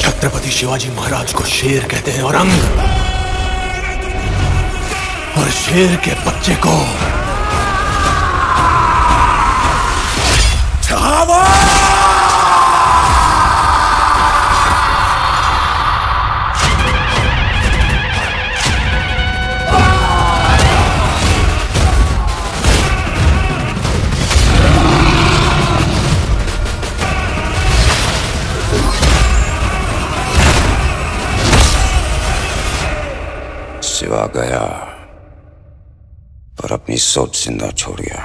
छत्रपति शिवाजी महाराज को शेर कहते हैं और अंग। और शेर के बच्चे को सिवा गया पर अपनी सोच ज़िंदा छोड़ गया।